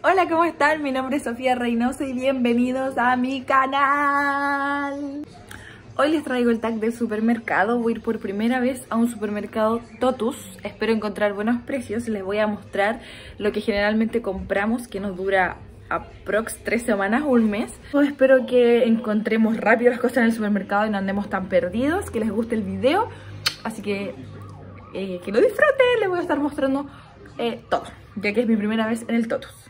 Hola, ¿cómo están? Mi nombre es Sofía Reynoso y bienvenidos a mi canal. Hoy les traigo el tag del supermercado. Voy a ir por primera vez a un supermercado Totus. Espero encontrar buenos precios. Les voy a mostrar lo que generalmente compramos, que nos dura aprox tres semanas o un mes. espero que encontremos rápido las cosas en el supermercado y no andemos tan perdidos. Que les guste el video. Así que eh, que lo disfruten. Les voy a estar mostrando eh, todo, ya que es mi primera vez en el Totus.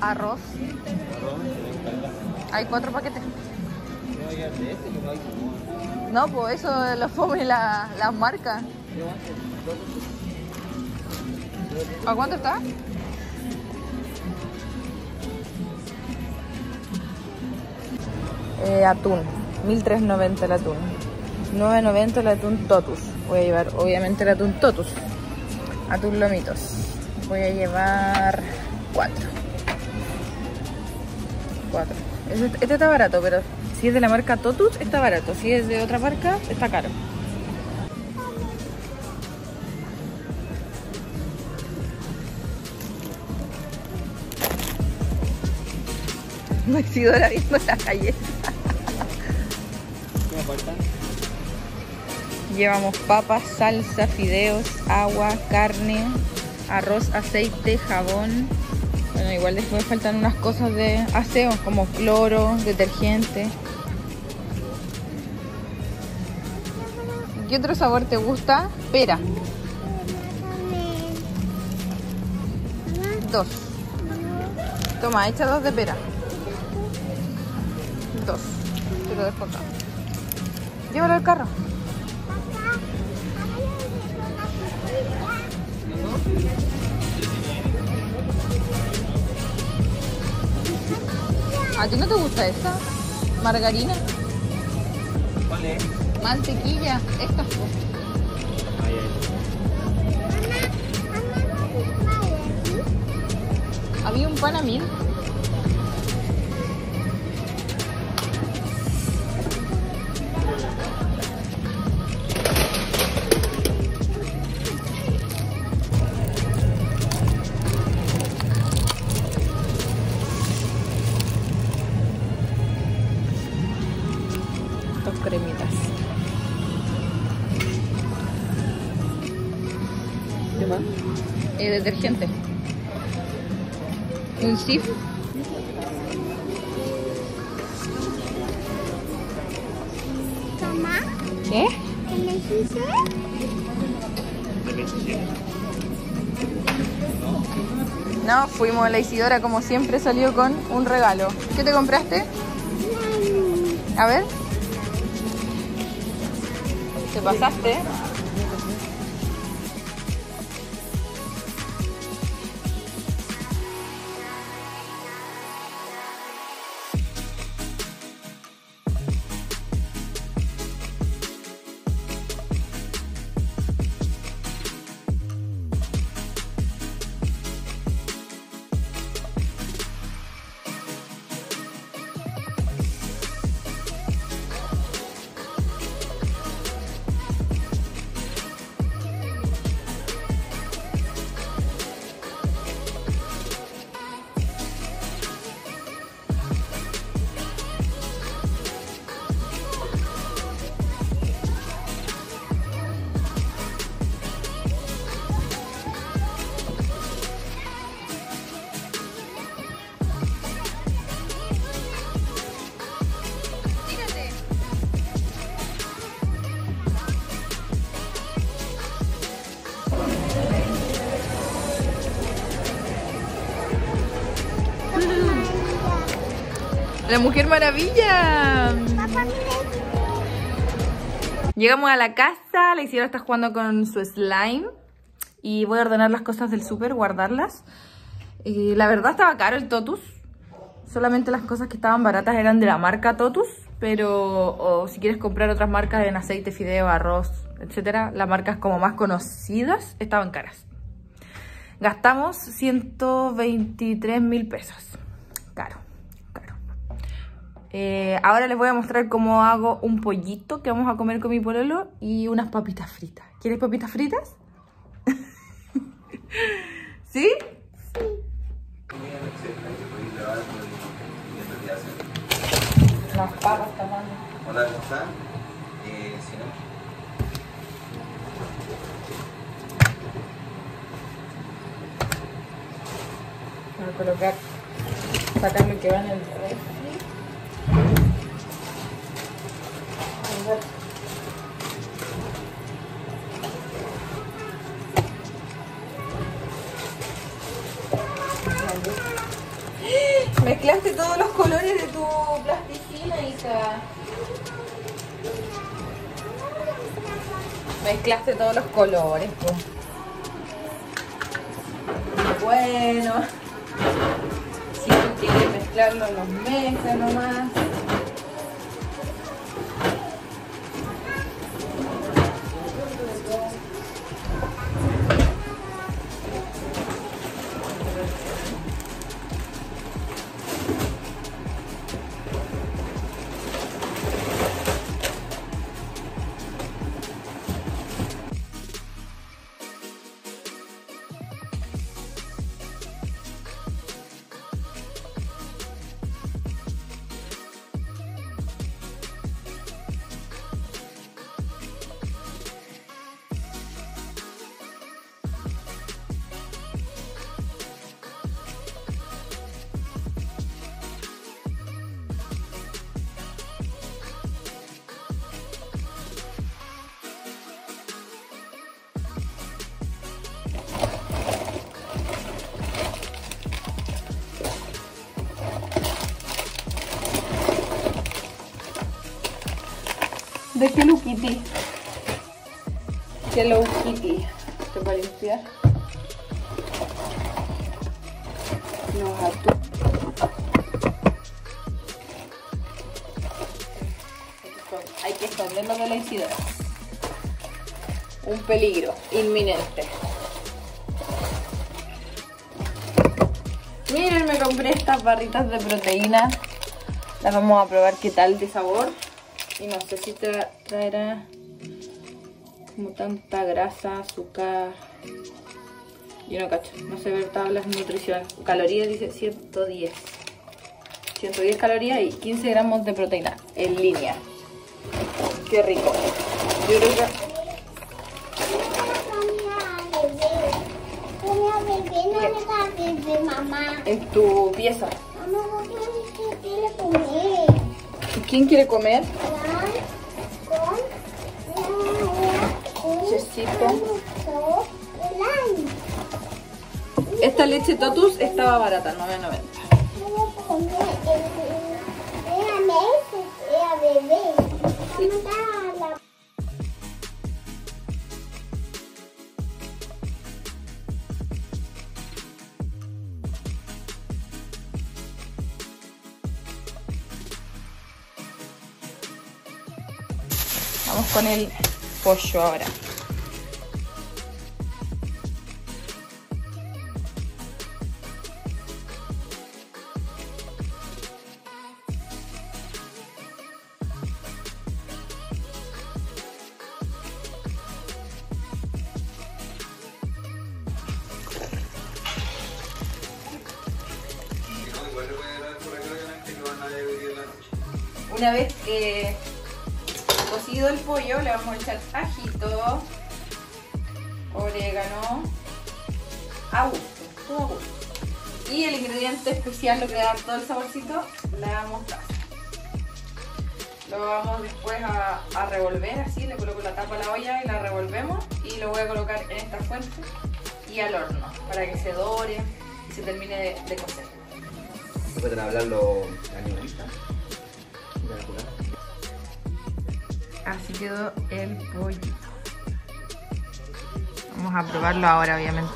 Arroz. Hay cuatro paquetes. No, pues eso lo pone la, la marca. ¿A cuánto está? Eh, atún, 1390 el atún. 990 el atún totus. Voy a llevar obviamente el atún totus. Atún lomitos. Voy a llevar cuatro. Cuatro. Este, está barato, pero si es de la marca Totus está barato. Si es de otra marca está caro. No Isidora viendo la galleta. Llevamos papas, salsa, fideos, agua, carne, arroz, aceite, jabón. Bueno, igual después faltan unas cosas de aseo como cloro, detergente. ¿Qué otro sabor te gusta? Pera. Dos. Toma, echa dos de pera. Dos. Llévalo al carro. ¿A ti no te gusta esta? ¿Margarina? ¿Cuál es? Mantequilla. Esta. Ahí, Había un pan a mil. Cremitas. ¿Qué más? Eh, detergente. Un sif. Mamá, ¿Qué? ¿qué me hiciste? De 27. No, fuimos a la Isidora como siempre salió con un regalo. ¿Qué te compraste? A ver. ¿Te pasaste? La Mujer Maravilla. Llegamos a la casa, la Isidora está jugando con su slime y voy a ordenar las cosas del súper, guardarlas. Eh, la verdad estaba caro el Totus, solamente las cosas que estaban baratas eran de la marca Totus, pero o si quieres comprar otras marcas en aceite, fideo, arroz, etcétera, las marcas como más conocidas estaban caras. Gastamos 123 mil pesos. Eh, ahora les voy a mostrar cómo hago un pollito que vamos a comer con mi pololo y unas papitas fritas. ¿Quieres papitas fritas? ¿Sí? Las papas también. Hola, ¿cómo están? Eh, si no. Voy a colocar, sacar lo que va en el Mezclaste todos los colores de tu plasticina, hija. Mezclaste todos los colores, pues. Bueno. Si tú quieres mezclarlo, los mezclas nomás. De Hello Kitty. Hello Kitty. ¿Te va a limpiar? Hay que esconderlo de la Isidora. Un peligro inminente. Miren, me compré estas barritas de proteína. Las vamos a probar qué tal de sabor. Y no sé si tra traerá como tanta grasa, azúcar. Yo no cacho, no sé ver tablas de nutrición. Calorías dice 110. 110 calorías y 15 gramos de proteína en línea. Qué rico. Yo creo que en tu pieza. mamá. ¿Quién quiere comer? Chesito. Esta leche Totus estaba barata, 9.90. Vamos con el pollo ahora. Una vez que cocido el pollo, le vamos a echar ajito, orégano, a gusto, todo a gusto. Y el ingrediente especial, lo que da todo el saborcito, la mostaza. Lo vamos después a, revolver así, le coloco la tapa a la olla y la revolvemos y lo voy a colocar en esta fuente y al horno para que se dore y se termine de, de cocer. Pueden hablar los. Así quedó el pollito. Vamos a probarlo ahora, obviamente.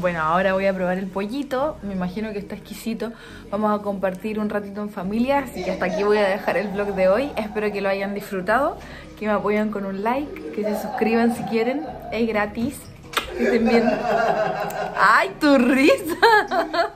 Bueno, ahora voy a probar el pollito. Me imagino que está exquisito. Vamos a compartir un ratito en familia. Así que hasta aquí voy a dejar el vlog de hoy. Espero que lo hayan disfrutado. Que me apoyen con un like. Que se suscriban si quieren. Es gratis. Que estén. ¡Ay, tu risa!